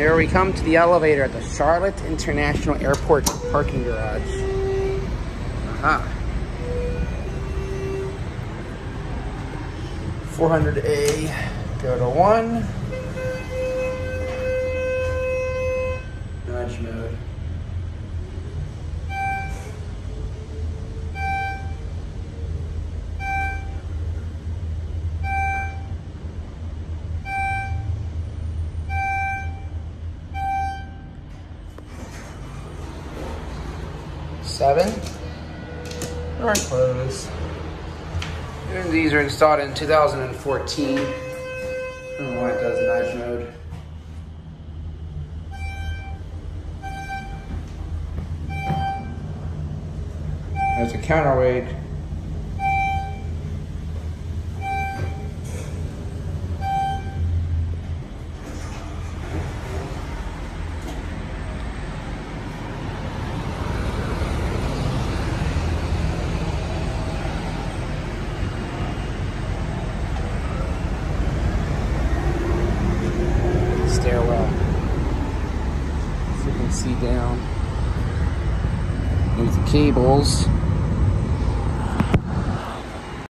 Here we come to the elevator at the Charlotte International Airport parking garage. Aha. 400A, go to one. Nudge mode. Seven. Door close. And these are installed in 2014. I don't know why it does nudge mode. There's a counterweight. See down. There's the cables.